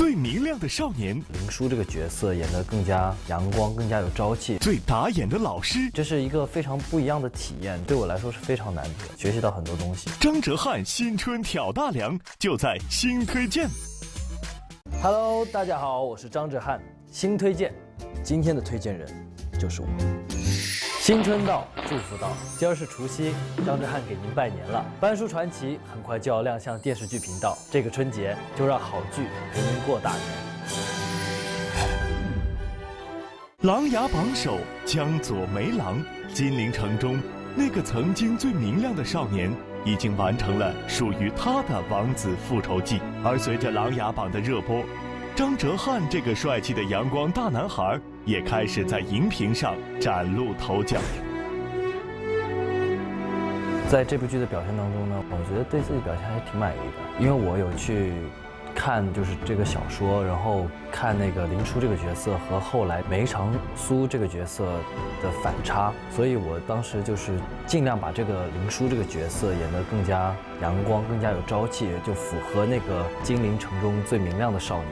最明亮的少年，林殊这个角色演得更加阳光，更加有朝气。最打眼的老师，这是一个非常不一样的体验，对我来说是非常难得，学习到很多东西。张哲瀚新春挑大梁，就在新推荐。Hello，大家好，我是张哲瀚，新推荐，今天的推荐人就是我。新春到，祝福到，今儿是除夕，张哲瀚给您拜年了。班淑传奇很快就要亮相电视剧频道，这个春节就让好剧陪您过大年。琅琊榜首江左梅郎，金陵城中那个曾经最明亮的少年，已经完成了属于他的王子复仇记。而随着琅琊榜的热播，张哲瀚这个帅气的阳光大男孩。也开始在荧屏上崭露头角。在这部剧的表现当中呢，我觉得对自己表现还是挺满意的，因为我有去看就是这个小说，然后看那个林殊这个角色和后来梅长苏这个角色的反差，所以我当时就是尽量把这个林殊这个角色演得更加阳光、更加有朝气，就符合那个金陵城中最明亮的少年。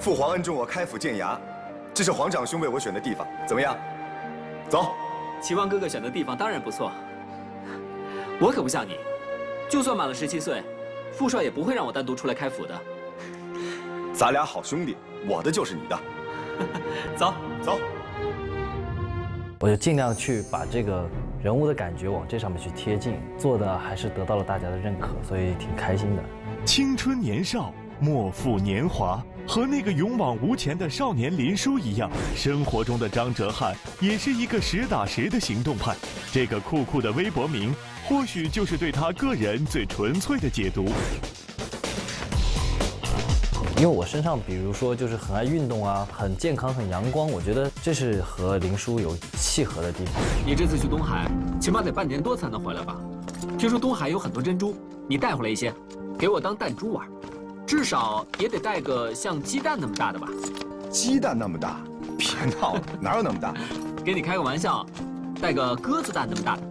父皇恩重我开府建衙。这是皇长兄为我选的地方，怎么样？走。齐王哥哥选的地方当然不错。我可不像你，就算满了十七岁，傅少也不会让我单独出来开府的。咱俩好兄弟，我的就是你的。走走。我就尽量去把这个人物的感觉往这上面去贴近，做的还是得到了大家的认可，所以挺开心的。青春年少。莫负年华，和那个勇往无前的少年林殊一样，生活中的张哲瀚也是一个实打实的行动派。这个酷酷的微博名，或许就是对他个人最纯粹的解读。因为我身上，比如说就是很爱运动啊，很健康，很阳光，我觉得这是和林殊有契合的地方。你这次去东海，起码得半年多才能回来吧？听说东海有很多珍珠，你带回来一些，给我当弹珠玩。至少也得带个像鸡蛋那么大的吧？鸡蛋那么大？别闹了，哪有那么大？给你开个玩笑，带个鸽子蛋那么大的。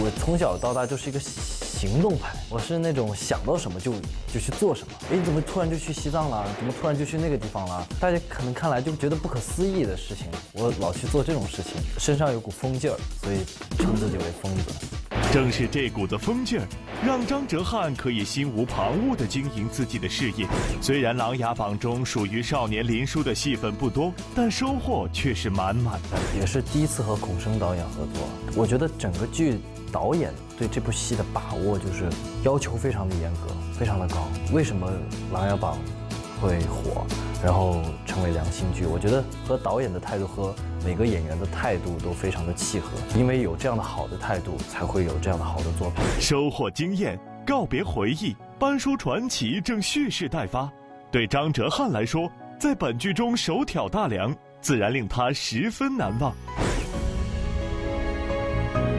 我从小到大就是一个行动派，我是那种想到什么就就去做什么。哎，你怎么突然就去西藏了？怎么突然就去那个地方了？大家可能看来就觉得不可思议的事情，我老去做这种事情，身上有股疯劲儿，所以称自己为疯子。正是这股子疯劲儿，让张哲瀚可以心无旁骛地经营自己的事业。虽然《琅琊榜》中属于少年林殊的戏份不多，但收获却是满满的。也是第一次和孔笙导演合作，我觉得整个剧导演对这部戏的把握就是要求非常的严格，非常的高。为什么《琅琊榜》会火？然后成为良心剧，我觉得和导演的态度和每个演员的态度都非常的契合，因为有这样的好的态度，才会有这样的好的作品。收获经验，告别回忆，班书传奇正蓄势待发。对张哲瀚来说，在本剧中手挑大梁，自然令他十分难忘。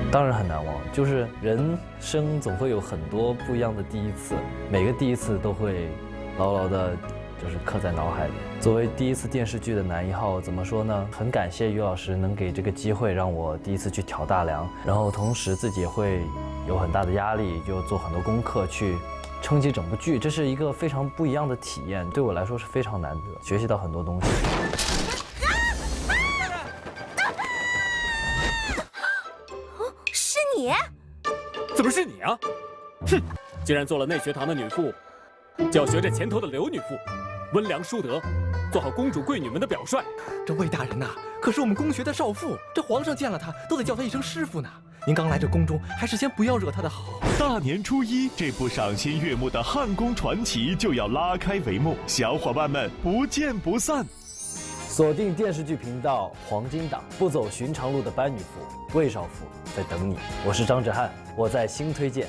当然很难忘，就是人生总会有很多不一样的第一次，每个第一次都会牢牢的。就是刻在脑海里。作为第一次电视剧的男一号，怎么说呢？很感谢于老师能给这个机会让我第一次去挑大梁，然后同时自己也会有很大的压力，就做很多功课去撑起整部剧。这是一个非常不一样的体验，对我来说是非常难得，学习到很多东西。是你？怎么是你啊？哼！既然做了内学堂的女妇，就要学着前头的刘女妇。温良淑德，做好公主贵女们的表率。这魏大人呐，可是我们宫学的少妇，这皇上见了他都得叫他一声师傅呢。您刚来这宫中，还是先不要惹他的好。大年初一，这部赏心悦目的汉宫传奇就要拉开帷幕，小伙伴们不见不散。锁定电视剧频道黄金档，不走寻常路的班女妇魏少妇在等你。我是张哲瀚，我在新推荐。